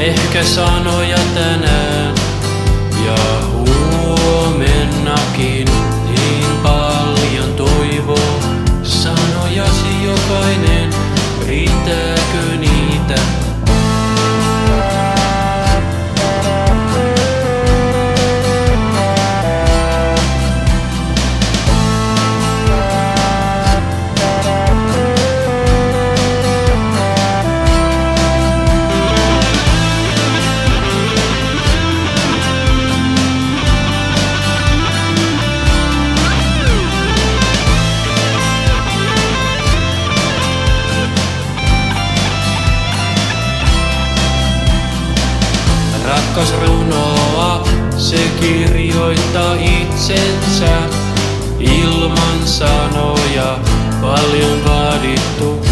ehkä sanoja tänään ja huomennakin niin paljon toivoo. Sanojasi jokainen, Rakkas runoa, se kirjoittaa itsensä ilman sanoja. Paljon vaadittu